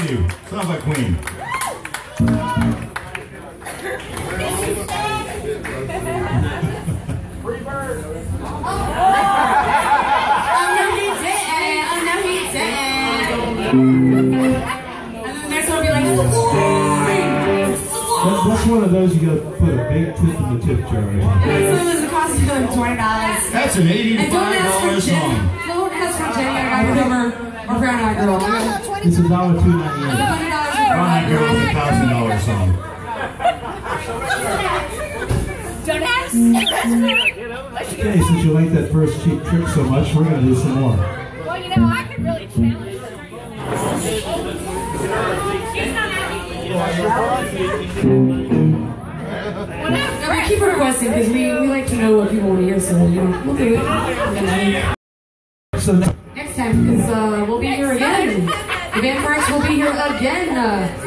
Thank you. Sounds like Queen. Free bird. oh, no, he did. Oh, no, he didn't. One of those you gotta put a big tip in the tip jar in. This one is a cost of like twenty dollars. That's an eighty-five dollar song. Don't ask for gender. I remember over or Brown Eyed Girl. Okay? It's a dollar two ninety eight. Twenty oh, dollars for Brown Brown Eyed Eyed Girl is a thousand dollar song. Don't ask. Okay, since you like that first cheap trick so much, we're gonna do some more. well, you know, I could really challenge them. She's we keep requesting because we, we like to know what people want to hear, so you know, we'll do it. So next time, because uh, we'll be here again. The Franks will be here again. Uh?